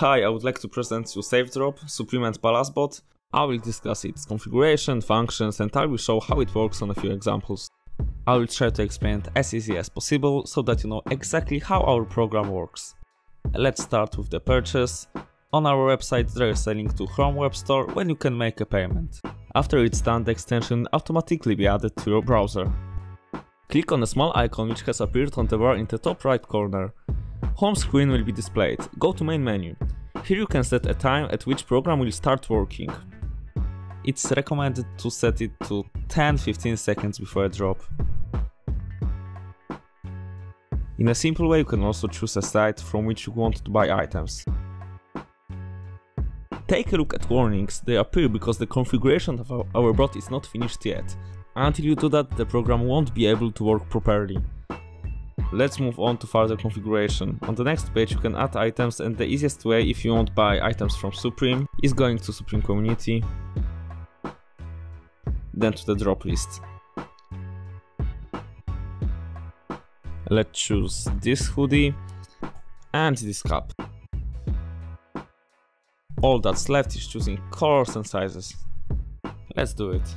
Hi, I would like to present you SafeDrop, Supreme and Palace bot. I will discuss its configuration, functions and I will show how it works on a few examples. I will try to explain it as easy as possible so that you know exactly how our program works. Let's start with the purchase. On our website there is a link to Chrome Web Store when you can make a payment. After it's done the extension automatically be added to your browser. Click on the small icon which has appeared on the bar in the top right corner. Home screen will be displayed. Go to main menu. Here you can set a time at which program will start working. It's recommended to set it to 10-15 seconds before a drop. In a simple way you can also choose a site from which you want to buy items. Take a look at warnings, they appear because the configuration of our bot is not finished yet. Until you do that, the program won't be able to work properly. Let's move on to further configuration. On the next page you can add items and the easiest way if you want to buy items from Supreme is going to Supreme Community, then to the drop list. Let's choose this hoodie and this cap. All that's left is choosing colors and sizes. Let's do it.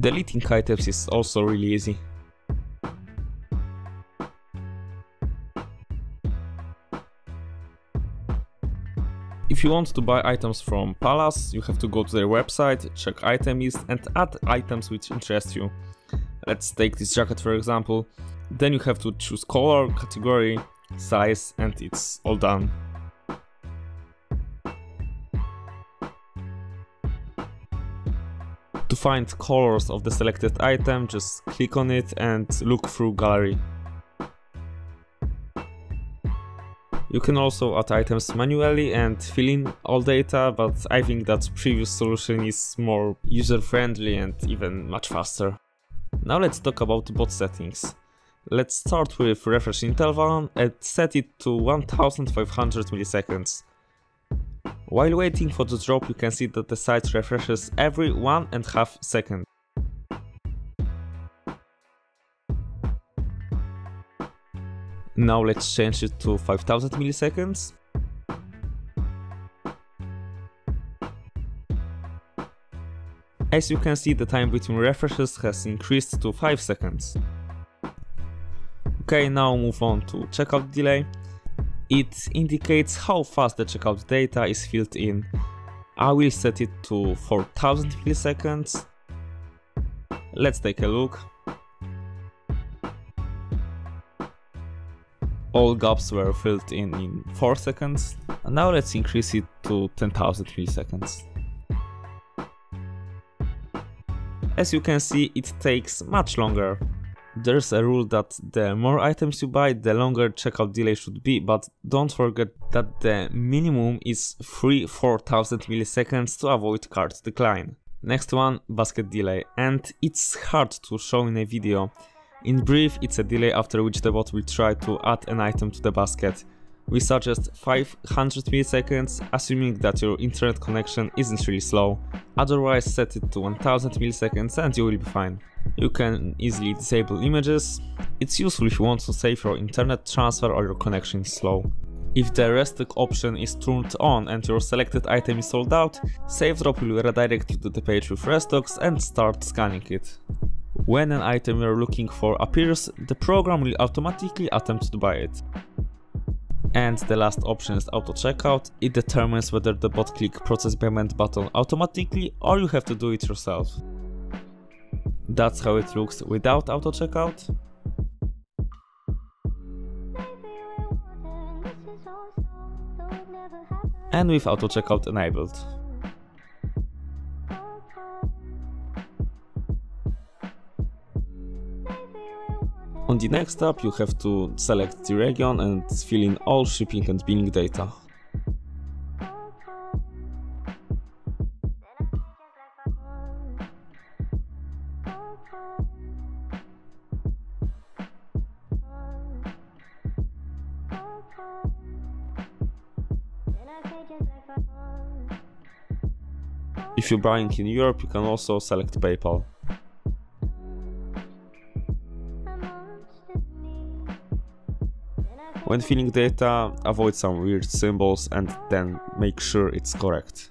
Deleting items is also really easy. If you want to buy items from Palace, you have to go to their website, check item list and add items which interest you. Let's take this jacket for example. Then you have to choose color, category, size and it's all done. Find colors of the selected item, just click on it and look through gallery. You can also add items manually and fill in all data, but I think that previous solution is more user-friendly and even much faster. Now let's talk about bot settings. Let's start with refresh interval and set it to 1500 milliseconds. While waiting for the drop you can see that the site refreshes every one and half second. Now let's change it to 5000 milliseconds. As you can see the time between refreshes has increased to 5 seconds. Okay, now move on to checkout delay. It indicates how fast the checkout data is filled in. I will set it to 4000 milliseconds. Let's take a look. all gaps were filled in in 4 seconds. Now let's increase it to 10,000 milliseconds. As you can see, it takes much longer. There's a rule that the more items you buy, the longer checkout delay should be, but don't forget that the minimum is 3-4000 milliseconds to avoid cart decline. Next one, basket delay, and it's hard to show in a video. In brief, it's a delay after which the bot will try to add an item to the basket. We suggest 500 milliseconds, assuming that your internet connection isn't really slow. Otherwise set it to 1000 milliseconds and you will be fine. You can easily disable images. It's useful if you want to save your internet transfer or your connection is slow. If the restock option is turned on and your selected item is sold out, SafeDrop will redirect you to the page with restocks and start scanning it. When an item you're looking for appears, the program will automatically attempt to buy it. And the last option is auto checkout. It determines whether the bot click process payment button automatically or you have to do it yourself. That's how it looks without auto checkout. And with auto checkout enabled. On the next tab you have to select the region and fill in all shipping and billing data. If you're buying in Europe, you can also select PayPal. When filling data, avoid some weird symbols and then make sure it's correct.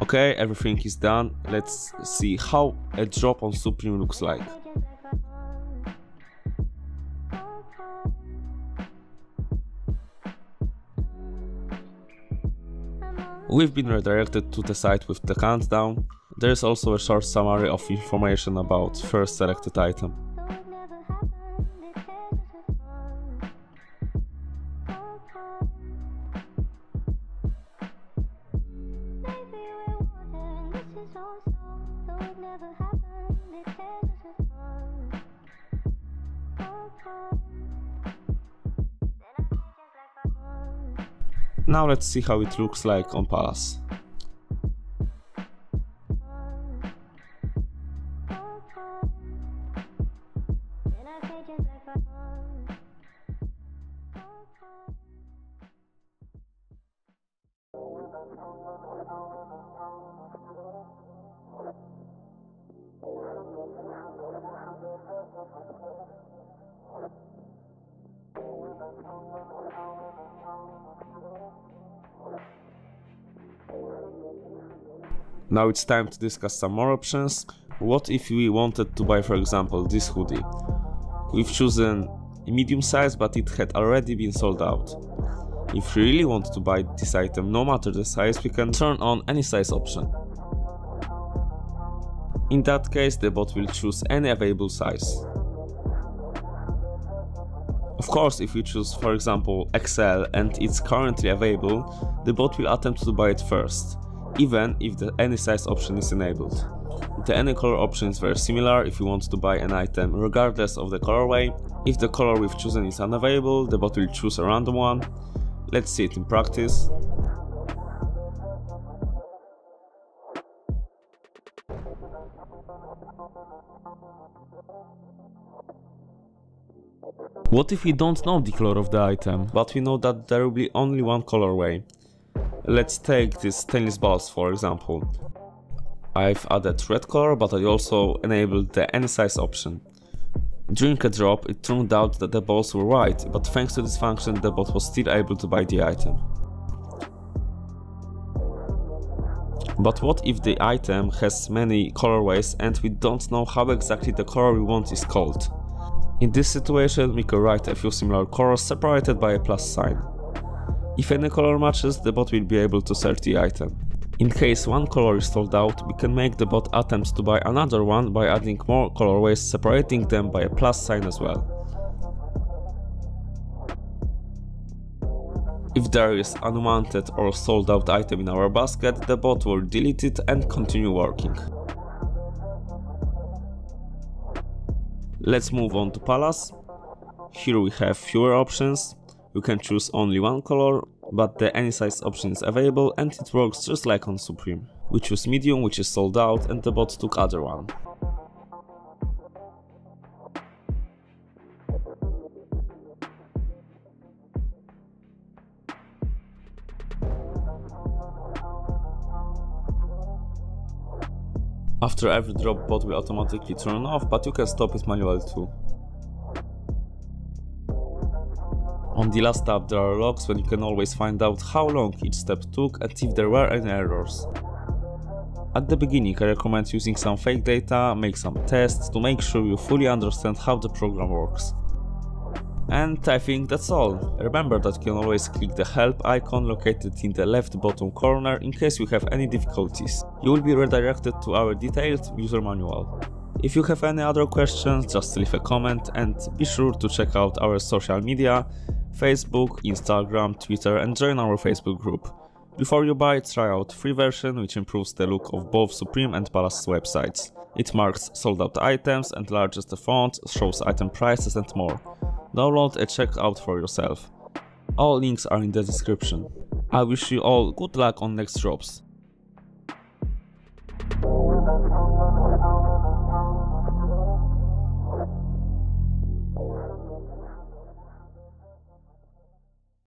Okay, everything is done. Let's see how a drop on Supreme looks like. We've been redirected to the site with the countdown. There is also a short summary of information about first selected item. Now let's see how it looks like on Palace. Now it's time to discuss some more options. What if we wanted to buy for example this hoodie? We've chosen a medium size but it had already been sold out. If we really want to buy this item no matter the size we can turn on any size option. In that case the bot will choose any available size. Of course, if we choose for example XL and it's currently available, the bot will attempt to buy it first even if the any size option is enabled. The any color option is very similar if you want to buy an item regardless of the colorway. If the color we've chosen is unavailable, the bot will choose a random one. Let's see it in practice. What if we don't know the color of the item, but we know that there will be only one colorway? Let's take this stainless balls for example. I've added red color but I also enabled the any size option. During a drop it turned out that the balls were white, but thanks to this function the bot was still able to buy the item. But what if the item has many colorways and we don't know how exactly the color we want is called? In this situation we could write a few similar colors separated by a plus sign. If any color matches, the bot will be able to search the item. In case one color is sold out, we can make the bot attempt to buy another one by adding more colorways, separating them by a plus sign as well. If there is an unwanted or sold out item in our basket, the bot will delete it and continue working. Let's move on to Palace. Here we have fewer options, you can choose only one color, but the any size option is available and it works just like on Supreme. We choose medium which is sold out and the bot took other one. After every drop bot will automatically turn off, but you can stop it manually too. On the last tab there are logs when you can always find out how long each step took and if there were any errors. At the beginning I recommend using some fake data, make some tests to make sure you fully understand how the program works. And I think that's all. Remember that you can always click the help icon located in the left bottom corner in case you have any difficulties. You will be redirected to our detailed user manual. If you have any other questions, just leave a comment and be sure to check out our social media Facebook, Instagram, Twitter and join our Facebook group. Before you buy, try out free version which improves the look of both Supreme and Palace websites. It marks sold out items, and enlarges the font, shows item prices and more. Download and check out for yourself. All links are in the description. I wish you all good luck on next drops.